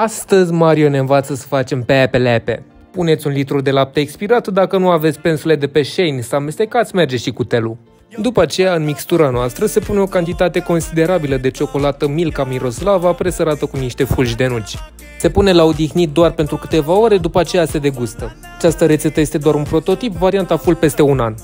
Astăzi Mario ne învață să facem pepe lepe. Puneți un litru de lapte expirat, dacă nu aveți pensule de pe Shane să amestecați, merge și cutelul. După aceea, în mixtura noastră se pune o cantitate considerabilă de ciocolată Milka Miroslava presărată cu niște fulgi de nuci. Se pune la odihnit doar pentru câteva ore, după aceea se degustă. Această rețetă este doar un prototip, varianta full peste un an.